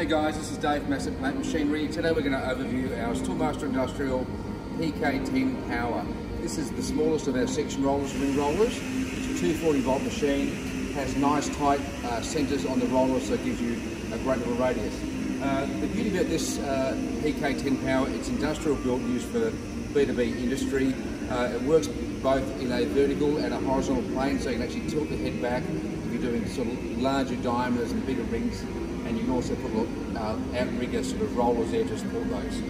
Hey guys, this is Dave from Asset Plant Machinery. Today we're going to overview our Steelmaster Industrial PK10 Power. This is the smallest of our section rollers, and ring rollers. It's a 240 volt machine, has nice tight uh, centres on the roller so it gives you a great little radius. Uh, the beauty about this uh, PK10 Power, it's industrial built, used for B2B industry. Uh, it works both in a vertical and a horizontal plane so you can actually tilt the head back if you're doing sort of larger diameters and bigger rings and you can also put uh, outrigger sort of rollers there to support those.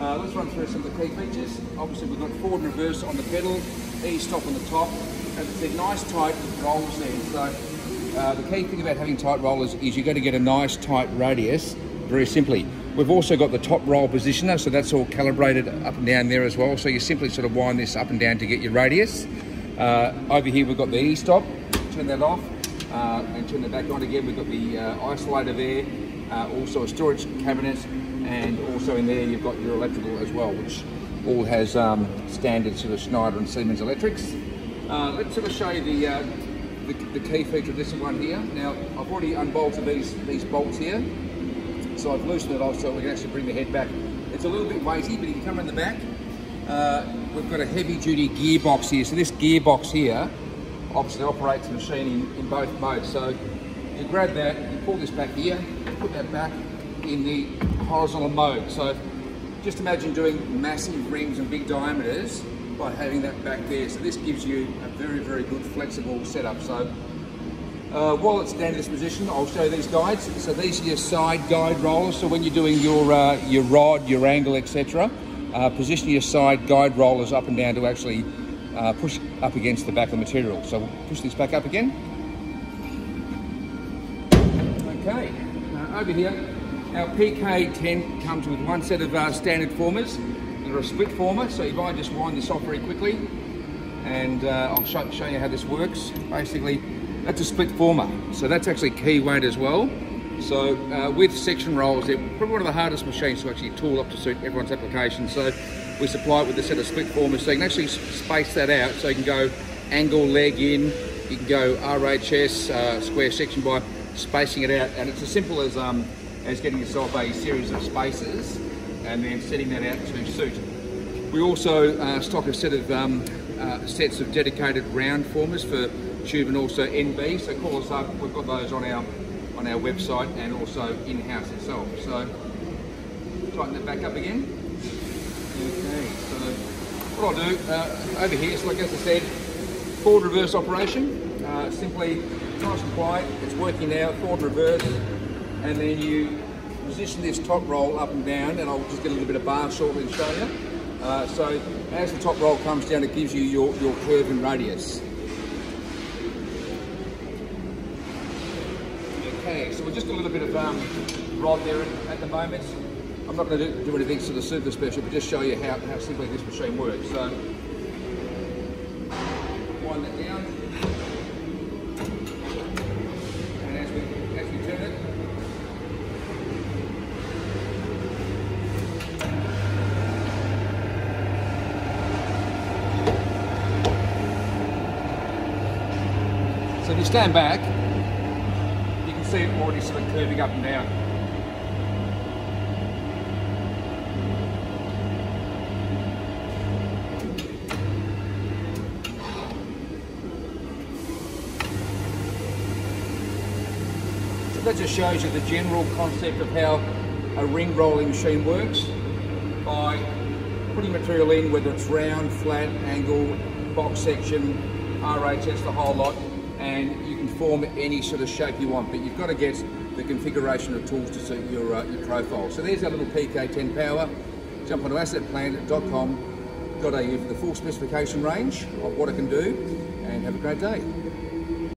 Uh, let's run through some of the key features. Obviously we've got forward and reverse on the pedal, E-stop on the top, and it's a nice tight rollers there. So uh, the key thing about having tight rollers is you're going to get a nice tight radius very simply. We've also got the top roll positioner, so that's all calibrated up and down there as well. So you simply sort of wind this up and down to get your radius. Uh, over here we've got the E-stop, turn that off and turn it back on again. We've got the uh, isolator there, uh, also a storage cabinet, and also in there you've got your electrical as well, which all has um, standard sort of Schneider and Siemens electrics. Uh, let's sort of show you the, uh, the, the key feature of this one here. Now I've already unbolted these, these bolts here. So I've loosened it off so we can actually bring the head back. It's a little bit weighty, but you come in the back, uh, we've got a heavy duty gearbox here. So this gearbox here obviously operates the machine in, in both modes. So you grab that, you pull this back here, put that back in the horizontal mode. So just imagine doing massive rings and big diameters by having that back there. So this gives you a very, very good flexible setup. So uh, while it's down in this position, I'll show you these guides. So these are your side guide rollers. So when you're doing your, uh, your rod, your angle, etc., uh, position your side guide rollers up and down to actually uh, push up against the back of the material. So we'll push this back up again. Okay, uh, over here, our PK10 comes with one set of uh, standard formers that are a split former. So if I just wind this off very quickly, and uh, I'll show, show you how this works. Basically, that's a split former. So that's actually key weight as well. So uh, with section rolls, they're probably one of the hardest machines to actually tool up to suit everyone's application. So we supply it with a set of split formers so you can actually space that out so you can go angle leg in, you can go RHS uh, square section by spacing it out and it's as simple as, um, as getting yourself a series of spaces and then setting that out to suit. We also uh, stock a set of um, uh, sets of dedicated round formers for tube and also NB. So call us up. We've got those on our on our website and also in-house itself. So tighten that back up again. Okay. So what I'll do uh, over here, so like as I said, forward reverse operation. Uh, simply nice and quiet. It's working now. Forward reverse, and then you position this top roll up and down, and I'll just get a little bit of bar shortly and show you. Uh, so as the top roll comes down, it gives you your, your curve and radius. So we're just a little bit of um, rod there at the moment. I'm not going to do, do anything to the super special, but just show you how, how simply this machine works. So, wind that down. And as we, as we turn it, So if you stand back, can see it already sort of curving up and down. So that just shows you the general concept of how a ring rolling machine works by putting material in, whether it's round, flat, angle, box section, RHS, the whole lot, and you can form any sort of shape you want, but you've got to get the configuration of tools to suit your, uh, your profile. So there's our little PK10 power. Jump onto assetplant.com.au for the full specification range of what it can do, and have a great day.